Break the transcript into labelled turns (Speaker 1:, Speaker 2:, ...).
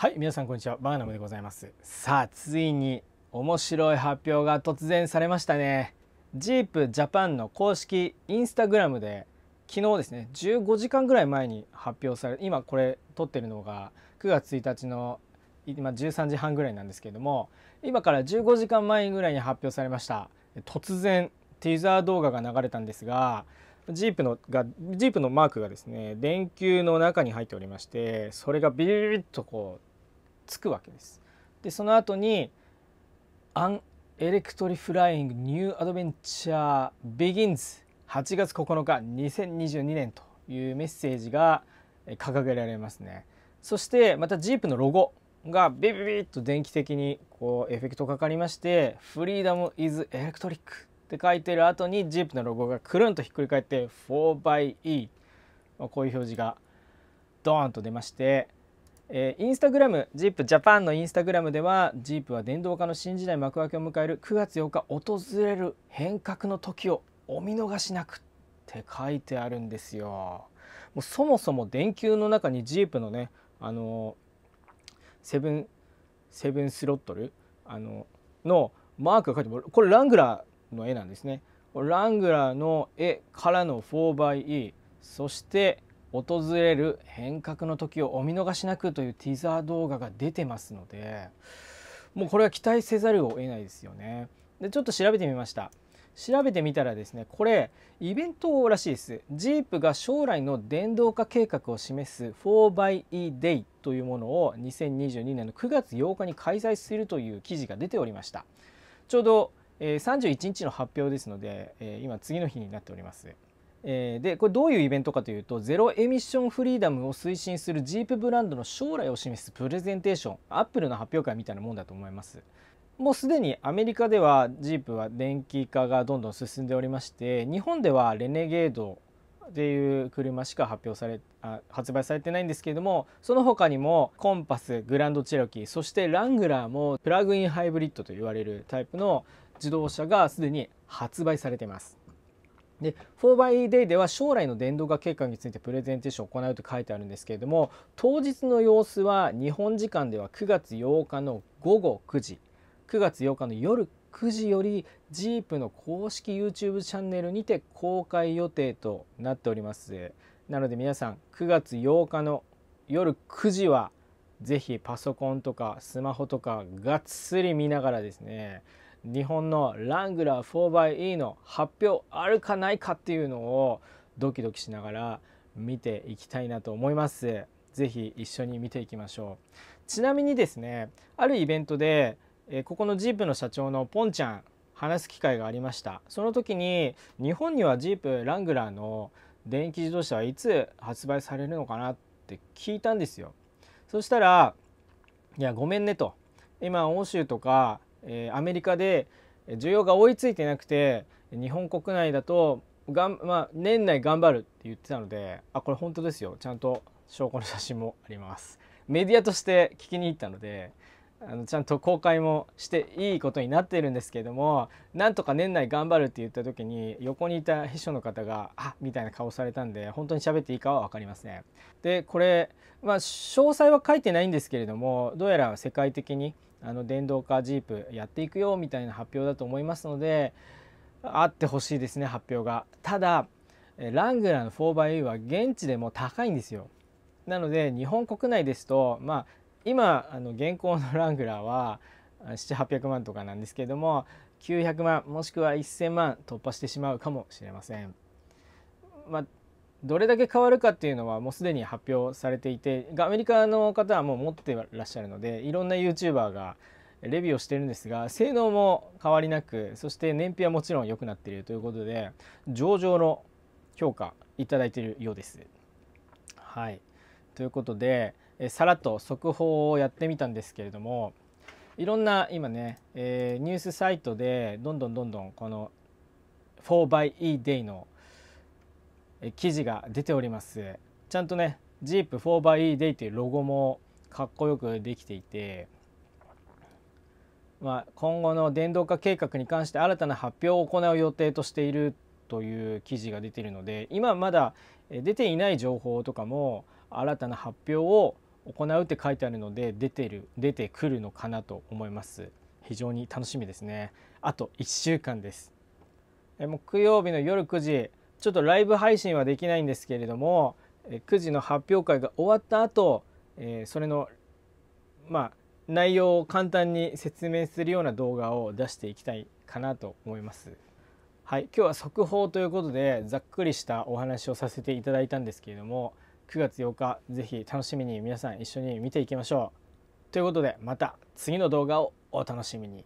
Speaker 1: はい皆さんこんにちは。バーナムでございます。さあついに面白い発表が突然されましたね。ジープジャパンの公式インスタグラムで昨日ですね15時間ぐらい前に発表され今これ撮ってるのが9月1日の今13時半ぐらいなんですけれども今から15時間前ぐらいに発表されました。突然ティザー動画が流れたんですがジープのがジープのマークがですね電球の中に入っておりましてそれがビビビッとこうつくわけです。でその後に「 An electrifying new adventure begins 8月9日2022年」というメッセージが掲げられますね。そしてまたジープのロゴがビビビッと電気的にこうエフェクトかかりまして「 Freedom is electric」って書いてる後にジープのロゴがくるんとひっくり返って 4xE こういう表示がドーンと出ましてえー、インスタグラムジープジャパンのインスタグラムではジープは電動化の新時代幕開けを迎える9月8日訪れる変革の時をお見逃しなくって書いてあるんですよ。もうそもそも電球の中にジープのねあのセブンセブンスロットルあののマークが書いてあるこれラングラーの絵なんですね。ラングラーの絵からの 4xE そして訪れる変革の時をお見逃しなくというティザー動画が出てますのでもうこれは期待せざるを得ないですよね。でちょっと調べてみました。調べてみたらですねこれイベントらしいですジープが将来の電動化計画を示す 4xE Day というものを2022年の9月8日に開催するという記事が出ておりましたちょうど、えー、31日の発表ですので、えー、今次の日になっておりますえー、でこれどういうイベントかというとゼロエミッションフリーダムを推進するジープブランドの将来を示すプレゼンテーションアップルの発表会みたいなもんだと思います。もうすでにアメリカではジープは電気化がどんどん進んでおりまして日本ではレネゲードっていう車しか発表されあ発売されてないんですけれどもその他にもコンパスグランドチェロキーそしてラングラーもプラグインハイブリッドと言われるタイプの自動車がすでに発売されています。で 4xDay では将来の電動化計画についてプレゼンテーションを行うと書いてあるんですけれども当日の様子は日本時間では9月8日の午後9時9月8日の夜9時よりジープの公式 YouTube チャンネルにて公開予定となっております。なので皆さん9月8日の夜9時はぜひパソコンとかスマホとかがっつり見ながらですね日本のラングラー 4xE の発表あるかないかっていうのをドキドキしながら見ていきたいなと思います。ぜひ一緒に見ていきましょう。ちなみにですね、あるイベントで、えここのジープの社長のポンちゃん話す機会がありました。その時に日本にはジープラングラーの電気自動車はいつ発売されるのかなって聞いたんですよ。そしたら「いやごめんね」と「今欧州とかえ、アメリカで需要が追いついてなくて日本国内だとがん、まあ、年内頑張るって言ってたのであこれ本当ですよちゃんと証拠の写真もありますメディアとして聞きに行ったのであのちゃんと公開もしていいことになっているんですけれどもなんとか年内頑張るって言った時に横にいた秘書の方が「あみたいな顔されたんで本当に喋っていいかは分かりません。でこれ、まあ、詳細は書いてないんですけれどもどうやら世界的にあの電動化ジープやっていくよみたいな発表だと思いますのであってほしいですね発表が。ただラングラーの 4xE は現地でも高いんですよ。なので日本国内ですとまあ今あの現行のラングラーは700800万とかなんですけれども900万もしくは1000万突破してしまうかもしれません。まあどれだけ変わるかっていうのはもうすでに発表されていてアメリカの方はもう持ってらっしゃるのでいろんな YouTuber がレビューをしてるんですが性能も変わりなくそして燃費はもちろん良くなっているということで上々の評価いただいているようです。はいということでさらっと速報をやってみたんですけれどもいろんな今ね、えー、ニュースサイトでどんどんどんどんこの 4xE Day の記事が出ております。ちゃんとね Jeep4xE Day というロゴもかっこよくできていて、まあ、今後の電動化計画に関して新たな発表を行う予定としているという記事が出ているので今まだ出ていない情報とかも新たな発表を行うって書いてあるので出てる出てくるのかなと思います。非常に楽しみですね。あと1週間です。木曜日の夜9時ちょっとライブ配信はできないんですけれども9時の発表会が終わった後えそれのまあ内容を簡単に説明するような動画を出していきたいかなと思います。はい今日は速報ということでざっくりしたお話をさせていただいたんですけれども9月8日是非楽しみに皆さん一緒に見ていきましょう。ということでまた次の動画をお楽しみに。